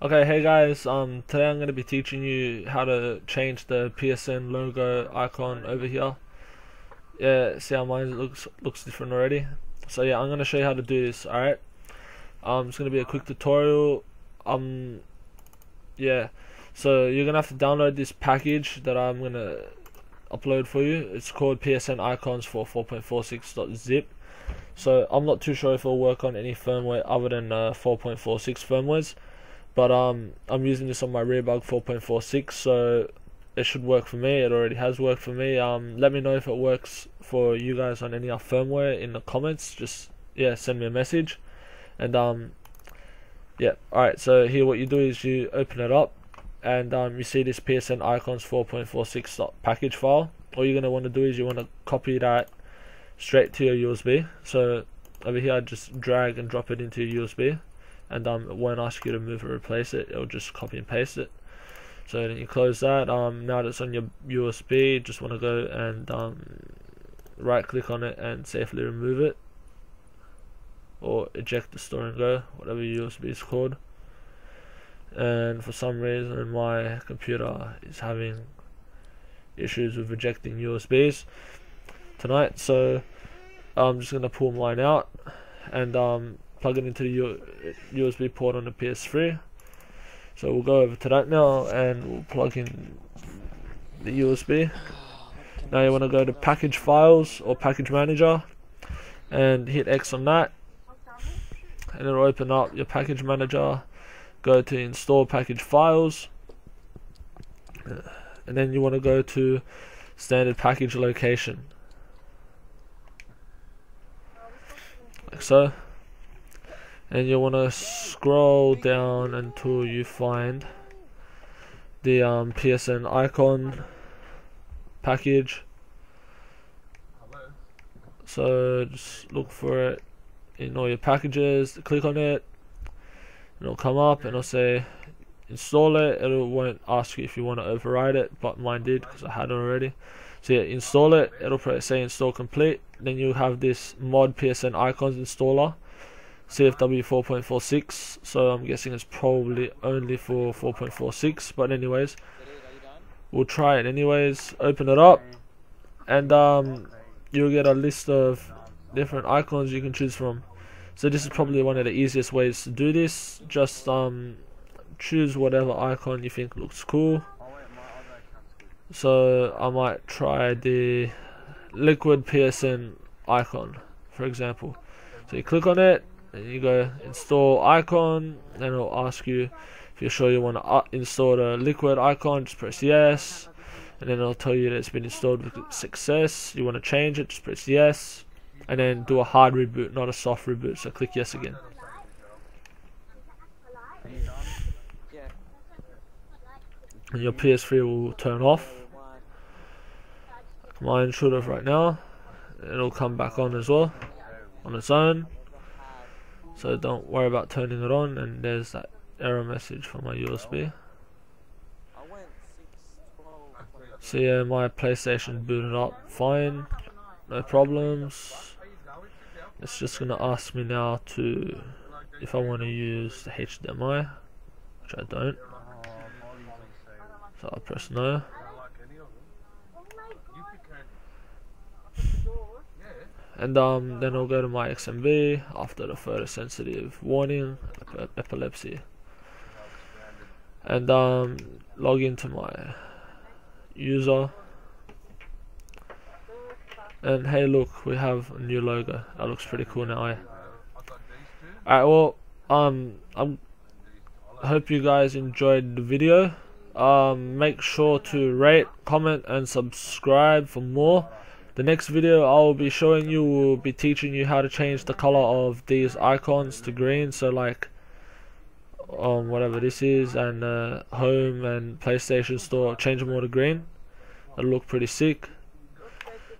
Okay, hey guys, um, today I'm going to be teaching you how to change the PSN logo icon over here. Yeah, see how mine looks looks different already. So yeah, I'm going to show you how to do this, alright? Um, it's going to be a quick tutorial. Um, yeah, so you're to have to download this package that I'm to upload for you. It's called PSN icons for 4.46.zip. So I'm not too sure if it'll work on any firmware other than uh, 4.46 firmwares but um, I'm using this on my Rebug 4.46, so it should work for me. It already has worked for me. Um, let me know if it works for you guys on any other firmware in the comments. Just yeah, send me a message, and um, yeah. All right. So here, what you do is you open it up, and um, you see this PSN icons 4.46 package file. All you're gonna want to do is you want to copy that straight to your USB. So over here, I just drag and drop it into your USB and um, it won't ask you to move or replace it it'll just copy and paste it so then you close that um, now that it's on your USB just want to go and um, right click on it and safely remove it or eject the store and go whatever USB is called and for some reason my computer is having issues with ejecting USBs tonight so I'm just gonna pull mine out and um, plug it into the USB port on the PS3. So we'll go over to that now and we'll plug in the USB. Now you want to go to package files or package manager and hit X on that it'll open up your package manager. Go to install package files. And then you want to go to standard package location. Like so. And you want to scroll down until you find the um, PSN icon package. So just look for it in all your packages click on it it'll come up and it'll say install it. It won't ask you if you want to override it but mine did because I had it already. So yeah install it. It'll say install complete. Then you have this mod PSN icons installer CFW 4.46 so I'm guessing it's probably only for 4.46 but anyways we'll try it anyways. Open it up and um, you'll get a list of different icons you can choose from. So this is probably one of the easiest ways to do this. Just um, choose whatever icon you think looks cool. So I might try the liquid PSN icon for example. So you click on it and you go install icon and it'll ask you if you're sure you want to uh, install the liquid icon just press yes. And then it'll tell you that it's been installed with success. You want to change it just press yes and then do a hard reboot not a soft reboot so click yes again. And your PS3 will turn off. Mine should have right now. It'll come back on as well on its own. So don't worry about turning it on and there's that error message for my USB so yeah my PlayStation booted up fine no problems. It's just gonna ask me now to if I want to use the HDMI which I don't. So I'll press no. And um, then I'll go to my XMB after the photosensitive warning epilepsy. And um, log into my user and hey look we have a new logo. That looks pretty cool now eh? alright well um I'm I hope you guys enjoyed the video. Um make sure to rate comment and subscribe for more. The next video I will be showing you will be teaching you how to change the color of these icons to green. So like um whatever this is and uh, home and PlayStation store change them all to green. It'll look pretty sick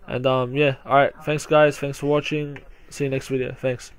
and um yeah alright. Thanks guys. Thanks for watching. See you next video. Thanks